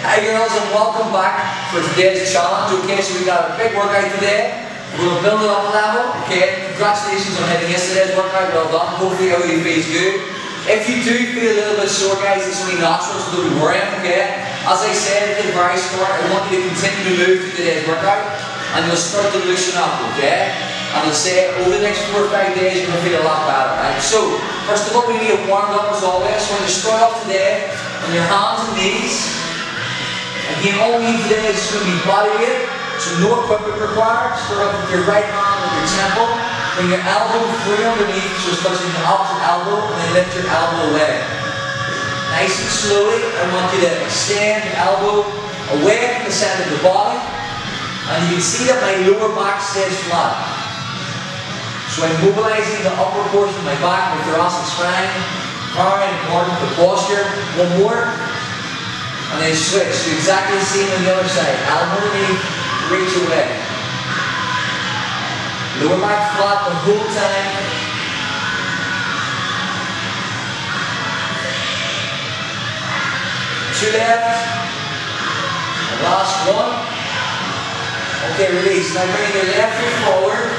Hi girls and welcome back for today's challenge. Okay, so we got a big workout today. We're going to build it up a level. Okay, congratulations on hitting yesterday's workout. Well done. Hopefully everybody feels good. If you do feel a little bit sore guys, it's only natural, so don't be worrying, okay? As I said at the very start, I want you to continue to move through today's workout and you'll start to loosen up, okay? And I'll say over the next four or five days you're going to feel a lot better, right? So, first of all, we need to warm up as always. So when you start off today on your hands and knees, Again, all we need today is going to be body weight, so no equipment required. Start off with your right arm with your temple. Bring your elbow free underneath, so it's touching the opposite elbow, and then lift your elbow away. Nice and slowly, I want you to extend your elbow away from the center of the body, and you can see that my lower back stays flat. So I'm mobilizing the upper portion of my back, my thoracic spine, very important for posture. One more. And then switch. Do exactly the same on the other side. Underneath, reach away. Lower back flat the whole time. Two left. And last one. Okay, release. Now bring your left foot forward.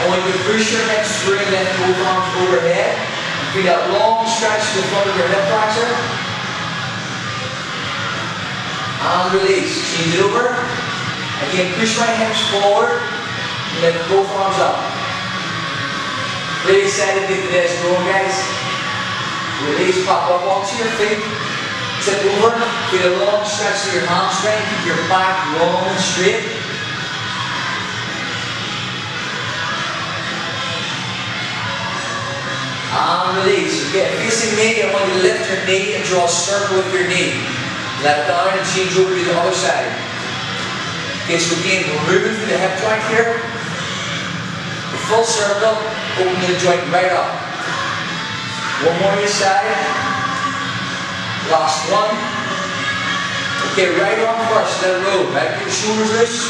And when you push your hips through lift both arms overhead. Feel that long stretch to the front of your hip flexor release. Change it over. Again, push my hips forward and then both arms up. Really excited to get today's going, guys. Release, pop up onto your feet. Tip over. Feel a long stretch to your hamstring. Keep your back long and straight. And release. Okay, facing me, I want you to lift your knee and draw a circle with your knee. Let down and change over to the other side. Okay, so again, we're moving through the hip joint here. The full circle, open the joint right up. One more this side. Last one. Okay, right arm first, it roll. Right, get the shoulders loose.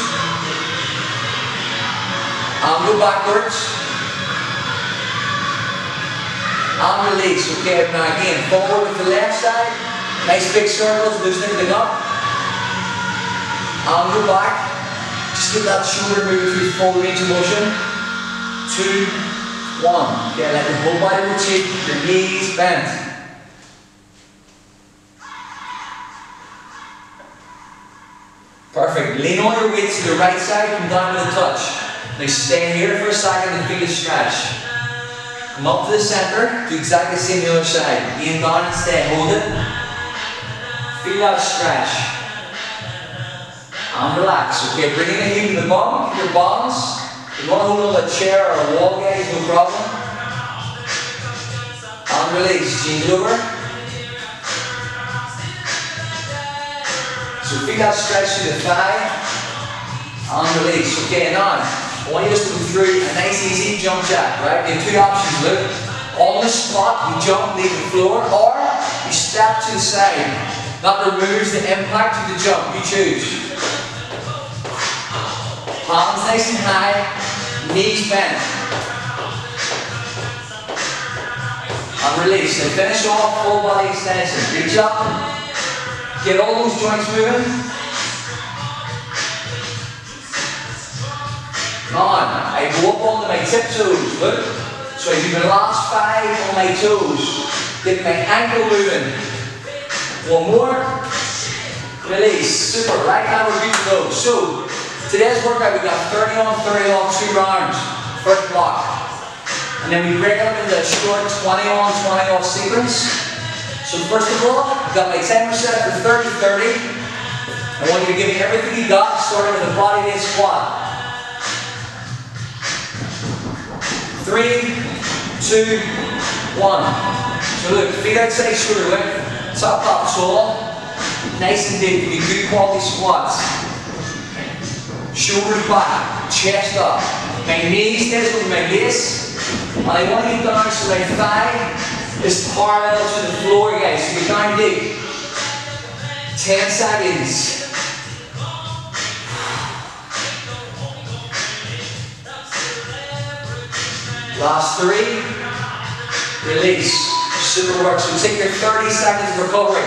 Arm go backwards. Arm release. Okay, now again, forward with the left side. Nice big circles, loosen everything up. Arm go back. Just get that shoulder moving through full range of motion. Two, one. Okay, let the whole body rotate, your knees bent. Perfect. Lean all your weight to the right side, come down with a touch. Now stay here for a second and feel the stretch. Come up to the center, do exactly the same the other side. Lean down and stay, hold it. Feel that stretch. And relax. Okay, bringing the heel to the bum, your balance. If you want to hold on a chair or a wall, guys, no problem. And release. Change over. So feel that stretch to the thigh. And release. Okay, now I want you to go through a nice easy jump jack, right? You have two options, look. On the spot, you jump, leave the floor, or you step to the side. That removes the impact of the jump. You choose. Palms nice and high, knees bent. And release. And finish off full body extension. Reach up. Get all those joints moving. Come On. I go up onto my tiptoes. Look. So I do the last five on my toes. Get my ankle moving. One more. Release. Super. Right now we're to go. So, today's workout we got 30 on, 30 off, two rounds. First block. And then we break up into a short 20 on, 20 off sequence. So first of all, I've got my timer set for 30, 30. I want you to give me everything you got, starting with a body weight squat. Three, two, one. So look, feet outside shoulder width. Top up tall, nice and deep, give good quality squats. Shoulders back, chest up. My knees stays with my base. And I want to get down so my thigh is parallel to the floor, guys. So get down deep. 10 seconds. Last three. Release super work. So take your 30 seconds of recovery.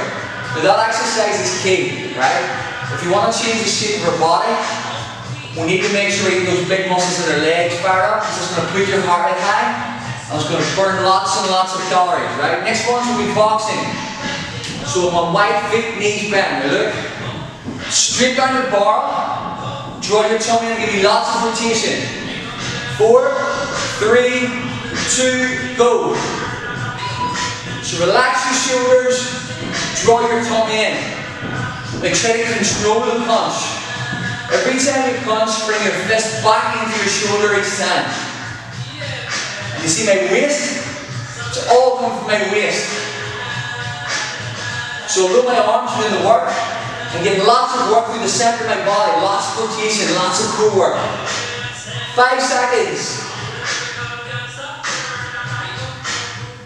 Now that exercise is key, right? If you want to change the shape of your body, we need to make sure we get those big muscles in our legs fire up it's going to put your heart rate high. And it's going to burn lots and lots of calories, right? Next one will be boxing. So my wide feet, knees. Now look. Straight down your bar. Draw your tummy and give you lots of rotation. Four, three, two, go. So relax your shoulders, draw your tummy in. Like try to control the punch. Every time you punch, bring your fist back into your shoulder each time. And you see my waist? It's all come from my waist. So although my arms doing the work, and get lots of work through the center of my body, lots of rotation, lots of core work. Five seconds.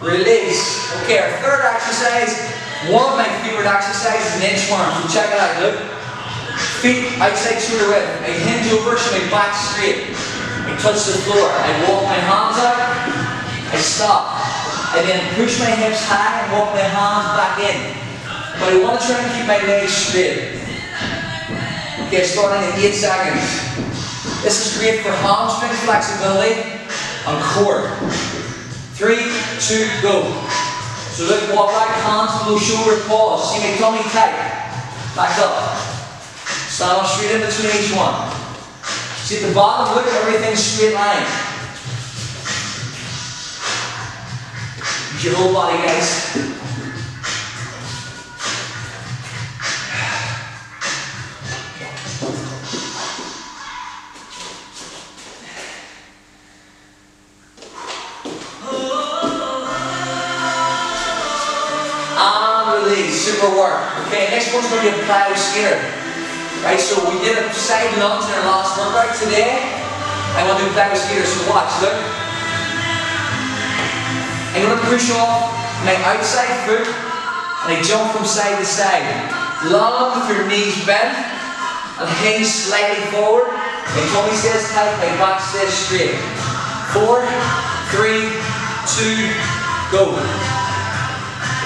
Release. Okay, our third exercise, one of my favorite exercises is an inchworm. So check it out, look. Feet outside shoulder width. I hinge over so my back straight. I touch the floor. I walk my hands out. I stop. I then push my hips high and walk my hands back in. But I want to try and keep my legs straight. Okay, starting in 8 seconds. This is great for hamstring flexibility and core. Three, two, go. So look, walk back, hands below shoulder, pause. See my tummy tight. Back up. Stand up straight in between each one. See at the bottom, look, everything's straight line. Use your whole body, guys. Super work. Okay, next one's going to be a plyo skier. Right, so we did a side lunge in our last workout today. I want to do plyo skier, so watch, look. I'm going to push off my outside foot and I jump from side to side. Long with your knees bent and hinge slightly forward. My tummy stays tight, my back stays straight. Four, three, two, go.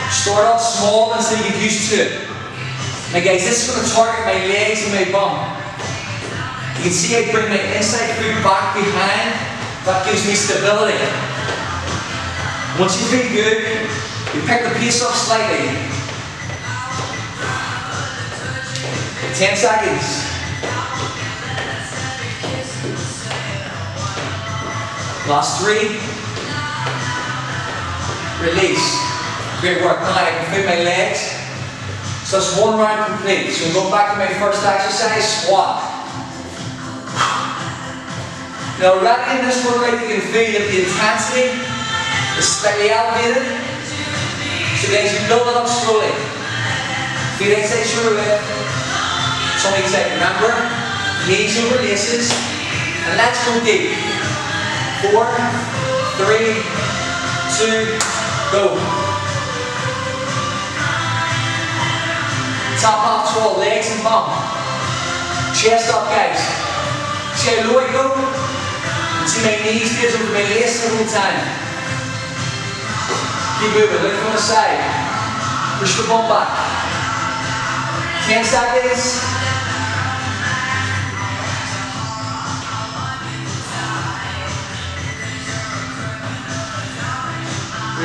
Start off small until you get used to it. Now guys, this is going to target my legs and my bum. You can see I bring my inside foot back behind. That gives me stability. Once you feel good, you pick the pace up slightly. 10 seconds. Last three. Release. Great work. Now I can feel my legs. So that's one round complete. So we go back to my first exercise, squat. Now right in this workout you can feel that the intensity is slightly elevated. So guys, you build it up slowly. Feet inside shoulder width. Tummy tight. Remember, knees over laces. And let's go deep. Four, three, two, go. Top half tall, legs and bum. Chest up, guys. See how low I go? See my knees stays over my waist the whole time. Keep moving, look from the side. Push the bum back. 10 seconds.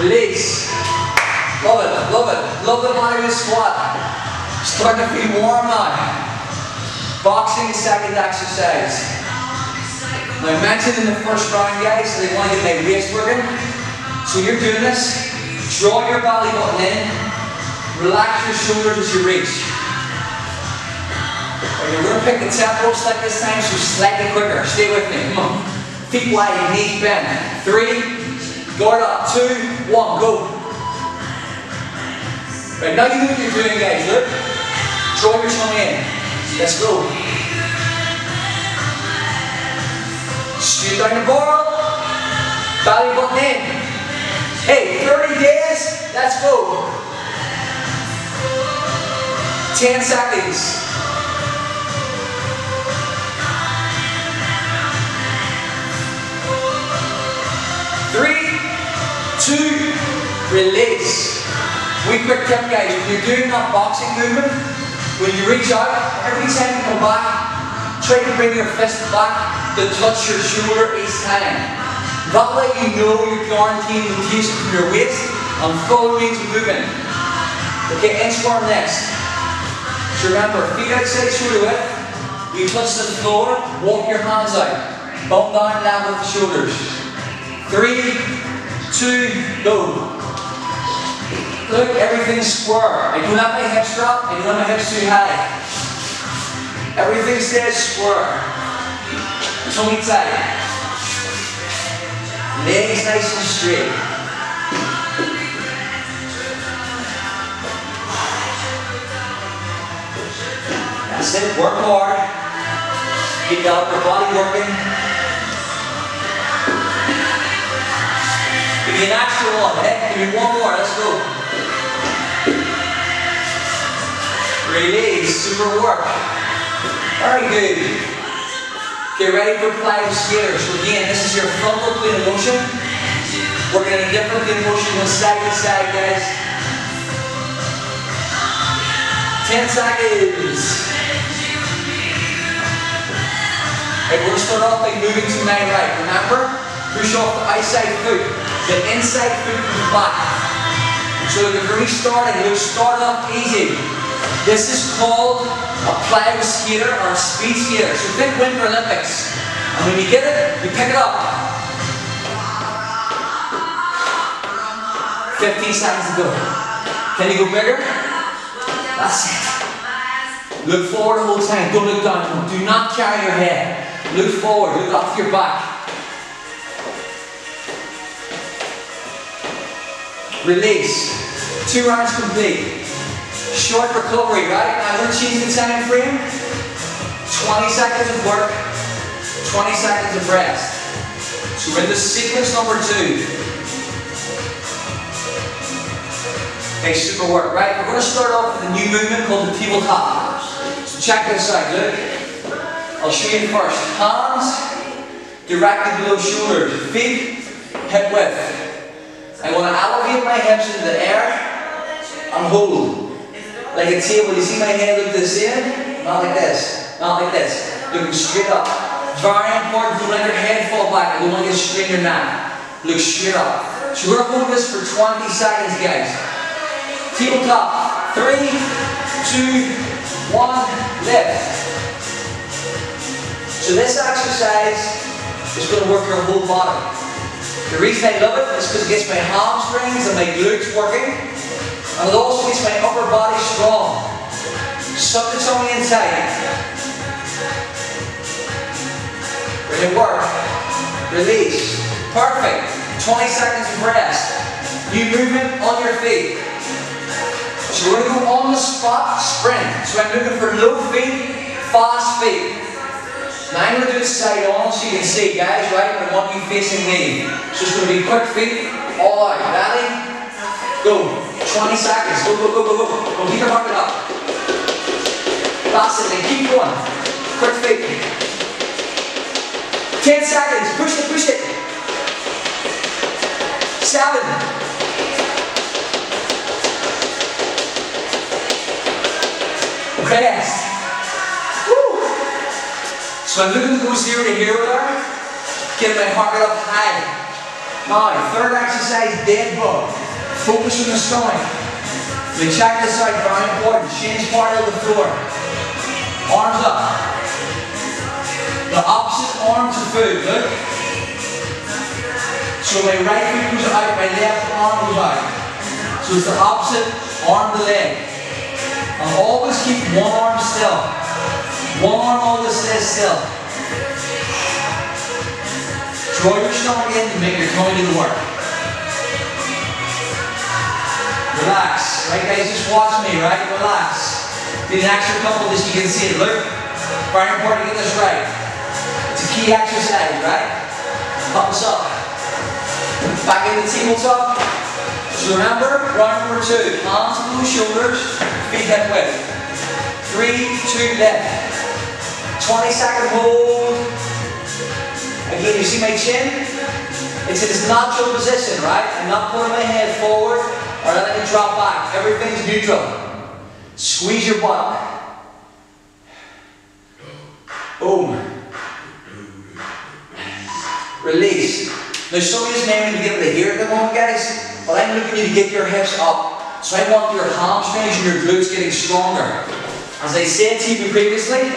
Release. Love it, love it. Love the body squat. Starting to feel warm now. Boxing is second exercise. I mentioned in the first round guys that I want to get my waist working. So you're doing this, draw your belly button in, relax your shoulders as you reach. Okay, we're going to pick the tempos like this time, so slightly quicker. Stay with me, come on. Feet wide, knees bent. Three, guard up, two, one, go. Right, now you know what you're doing guys, look. Draw your tongue in. Let's go. Straight down the bar. Belly button in. Hey, 30 days. Let's go. 10 seconds. Three, two, release. We quick tip guys, when you're doing that boxing movement, when you reach out, every time you come back, try to bring your fist back to touch your shoulder each time. That way you know you're guaranteeing rotation from your waist and full range of movement. Okay, inchworm next. So remember, feet outside shoulder width, you touch the floor, walk your hands out. Bum down, level with the shoulders. Three, two, go. Look, everything's square. I don't have my hips drop, I don't have my hips too high. Everything stays square. Tummy tight. Legs nice and straight. That's it, work hard. Get your upper body working. Give me an extra one, eh? Give me one more, let's go. Release, super work. Very good. Get ready for plyo skater. So again, this is your frontal plane of motion. Working a different plane motion from side to side, guys. 10 seconds. Okay, we're going to start off by moving to my right. Remember, push off the outside foot. The inside foot comes back. So if you're restarting, we'll start off easy. This is called a plyo skater or a speed skater. So think Winter Olympics. And when you get it, you pick it up. 15 seconds to go. Can you go bigger? That's it. Look forward the whole time. Don't look down. Do not carry your head. Look forward. Look off your back. Release. Two rounds complete. Short recovery, right? I'm going to change the time frame. 20 seconds of work, 20 seconds of rest. So we're in the sequence number two. Okay, super work, right? We're going to start off with a new movement called the tabletop. So check this out, look. I'll show you first. Hands directly below shoulders, feet hip width. I want to elevate my hips into the air and hold. Like a table, you see my head look this same? Not like this. Not like this. Looking straight up. Very important, don't let your head fall back. I don't want you to strain your neck. Look straight up. So we're going to hold this for 20 seconds, guys. Tabletop. Three, two, one, lift. So this exercise is going to work your whole body. The reason I love it is because it gets my hamstrings and my glutes working. And it also keeps my upper body strong. Suck the tummy inside. Really work. Release. Perfect. 20 seconds of rest. New movement on your feet. So we're going to go on the spot sprint. So I'm looking for low feet, fast feet. Now I'm going to do the side on so you can see guys, right? I want you facing me. So it's going to be quick feet, all out. Ready? Go. 20 seconds. Go, go, go, go, go. Go, keep your heart up. That's it, then keep going. Quick feet. 10 seconds. Push it, push it. Seven. Rest. Woo. So I'm looking to go zero to here with her. Get my heart up high. Now, third exercise, dead bug. Focus on the stomach. Check this out, very important. Shins part of the floor. Arms up. The opposite arm to food, look. So my right foot goes out, my left arm goes out. So it's the opposite arm to leg. And always keep one arm still. One arm always stays still. Draw your stomach in to make your tummy do the work. Relax. Right guys, just watch me, right? Relax. Do an extra couple just you can see it. Look. Very important to get this right. It's a key exercise, right? Pump us up. Back in the tabletop. So remember, round number two. Hands below shoulders, feet hip width. Three, two, left. 20 second hold. Again, you see my chin? It's in its natural position, right? I'm not pulling my head forward. Alright, let me drop back. Everything's neutral. Squeeze your butt. Boom. Release. Now some of you may not be able to hear at the moment, guys, but I'm looking you to get your hips up. So I want your hamstrings and your glutes getting stronger. As I said to you previously,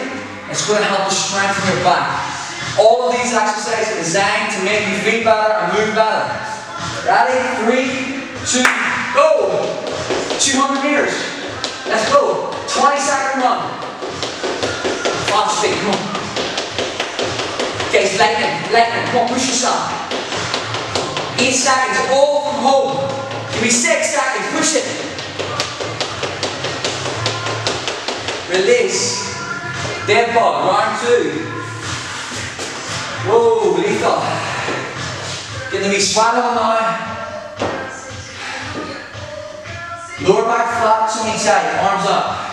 it's going to help to strengthen your back. All of these exercises are designed to make you feel better and move better. Ready? Three, two, go! 200 meters. Let's go. 20 second run. Fast speed, come on. Okay, lightning, lightning, come on, push yourself. Eight seconds, all from home. Give me six seconds, push it. Release. Dead bug, round two. Whoa, lethal. Getting me on now. Lower back flat, tummy tight, arms up.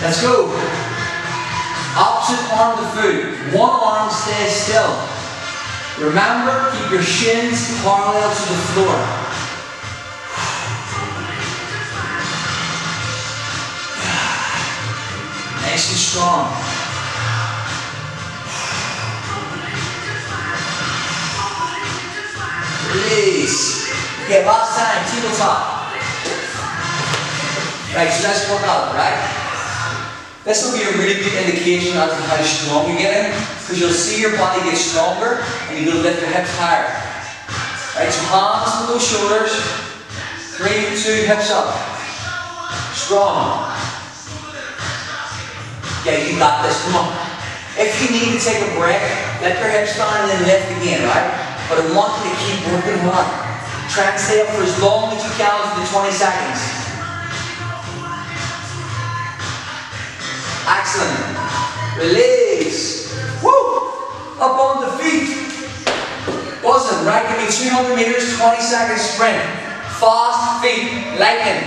Let's go. Opposite arm to foot. One arm stays still. Remember, keep your shins parallel to the floor. Nice and strong. Release. Okay, last time, tabletop. Right, so let's work out, right? This will be a really good indication as to how strong you're getting, because you'll see your body get stronger and you're to lift your hips higher. Right, so hands below shoulders, three, two, hips up. Strong. Yeah, you got this. Come on. If you need to take a break, let your hips down and then lift again, right? But I want you to keep working hard. Try and stay up for as long as you can for the 20 seconds. Excellent. Release. Woo! Up on the feet. Awesome, right? Give me 200 meters, 20 seconds sprint. Fast feet, lightning.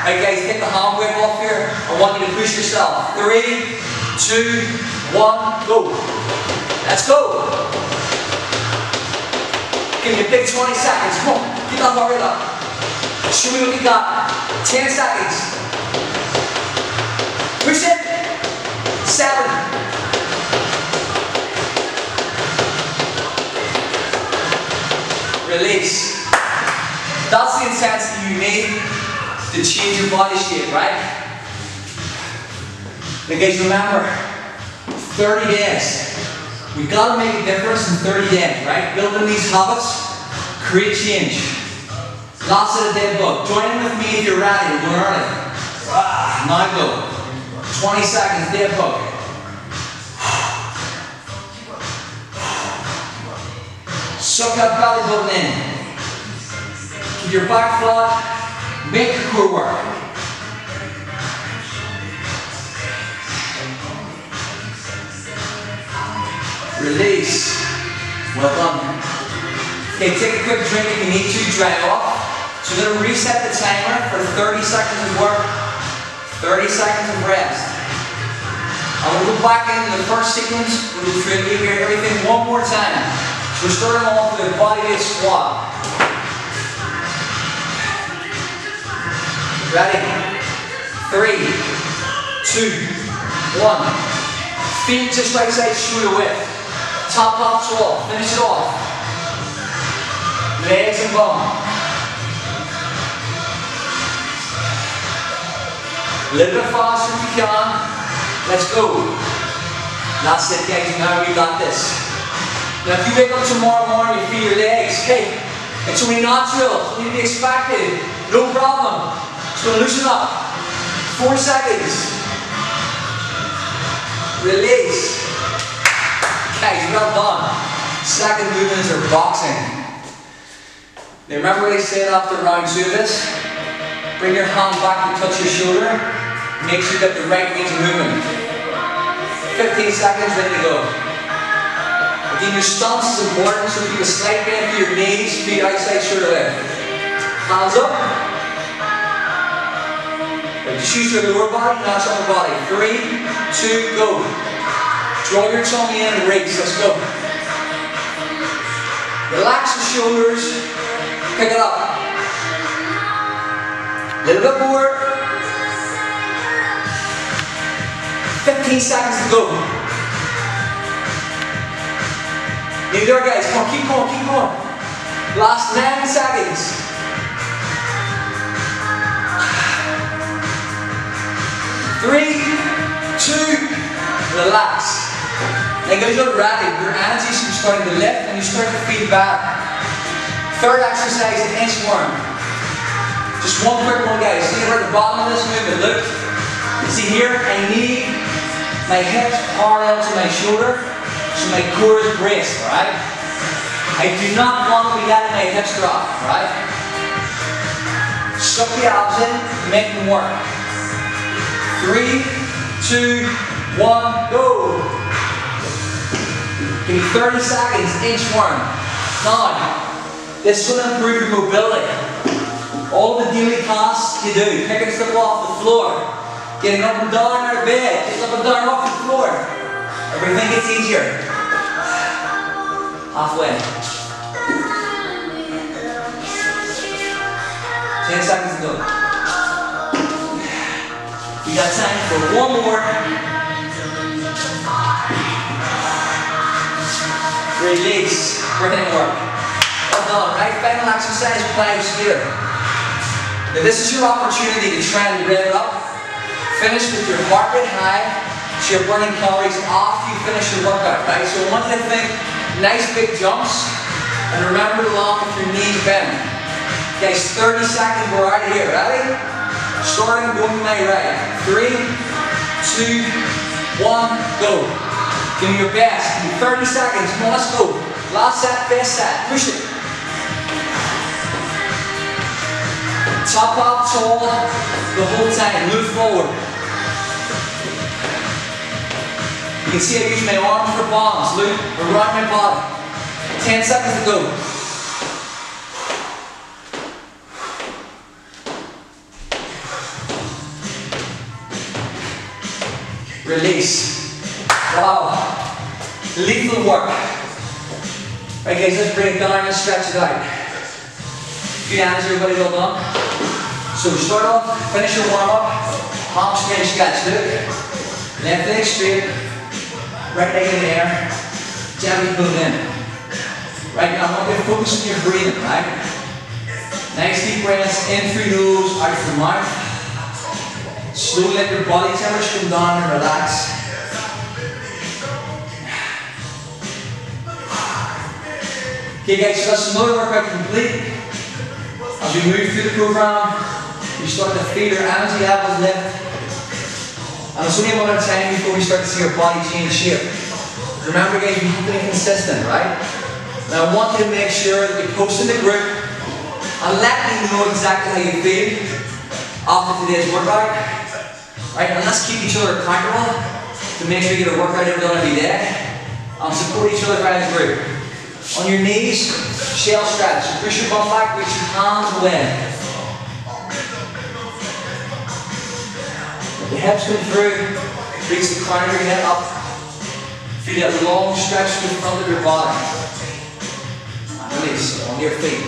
Alright guys, get the hand weight off here. I want you to push yourself. Three, two, one, go. Let's go. Give me a big 20 seconds. Come on, get that heart rate up. Show me what you got. 10 seconds. Push it. Seven. Release. That's the intensity you need to change your body shape, right? Guys, remember, 30 days. We've got to make a difference in 30 days, right? Building these habits, create change. Lots of the dead bug. Join in with me if you're ready. Going early. Ah, now go. 20 seconds, dead bug. Suck that belly button in. Keep your back flat. Make your core work. Release. Well done. Okay, take a quick drink if you need to, dry off. So we're going to reset the timer for 30 seconds of work, 30 seconds of rest. Going to go back into the first sequence, we'll go through everything one more time. So we're starting off with a body weight squat. Ready? Three, two, one. Feet just like say shoulder width. Top off off. Finish it off. Legs and bum. A little bit faster if you can. Let's go. That's it guys, now we got this. Now if you wake up tomorrow morning you feel your legs, hey, it's only natural, it's only to be expected, no problem. So loosen up. Four seconds. Release. Guys, well done. Second movements are boxing. Now remember what I said after round two of this? Bring your hand back to touch your shoulder. Make sure you get the right range of movement. 15 seconds, ready to go. Again, your stance is important, so keep a slight bend to your knees, feet outside shoulder width. Hands up. Just use your lower body, not upper body. Three, two, go. Draw your tummy in, and raise. Let's go. Relax the shoulders. Pick it up. A little bit more. 15 seconds to go. There, guys. Come on, keep going, keep going. Last 9 seconds. Three, two, relax. Now guys, you're ready. Your energy is starting to lift and you start to feel back. Third exercise, inchworm. Just one quick one, guys. See here at the bottom of this movement, look. See here, I need my hips parallel to my shoulder so my core is braced, right? I do not want to be letting my hips drop, right? Suck the abs in, make them work. Three, two, one, go. Give me 30 seconds, inchworm. Now, this will improve your mobility. All the daily tasks you do, picking stuff off the floor, getting up and down out of bed, getting up and down off the floor. Everything gets easier. Halfway. 10 seconds to go. We got time for one more. Release. Brilliant work. Well done, right? Final exercise plyo's here. Now this is your opportunity to try and rev it up. Finish with your heart rate high so you're burning calories after you finish your workout, right? So I want you to think nice big jumps and remember to lock with your knees bent. Guys, 30 seconds, we're out of here, ready? Starting going my right. Three, two, one, go. Give your best. Give 30 seconds. Come on, let's go. Last set, best set. Push it. Top up tall the whole time. Move forward. You can see I use my arms for balance. Look around my body. 10 seconds to go. Release. Wow. Lethal work. Right guys, let's bring it down and stretch it out. Good hands everybody, well done. So start off, finish your warm up, hamstring stretch, look. Left leg straight, right leg in the air, gently pull in. Right now, I want you to focus on your breathing, right? Nice deep breaths in through nose, out through mouth. Slowly let your body temperature come down and relax. Okay guys, so that's another workout complete. As you move through the program, you start to feel your energy levels lift. And it's only a matter of time before we start to see your body change shape. Remember guys, you have to be consistent, right? Now I want you to make sure that you post in the group and let me know exactly how you feel after today's workout. Right, and let's keep each other accountable to make sure you get a workout every day. And support each other right the group. On your knees, shell. So push your bum back, reach your hands away. The hips come through, reach the crown of your head up. Feel that long stretch through the front of your body. And release on your feet.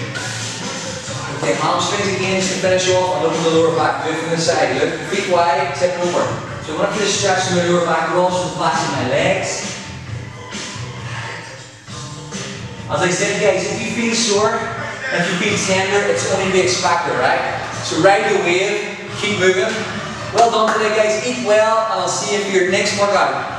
Take hamstrings again just to finish off and open the lower back. Move from the side. Look, feet wide, tip over. So when to feel a stretch in my lower back, but also flashing my legs. As I said guys, if you feel sore, if you feel tender, it's only to be expected, right? So ride the wave, keep moving. Well done today guys, eat well, and I'll see you for your next workout.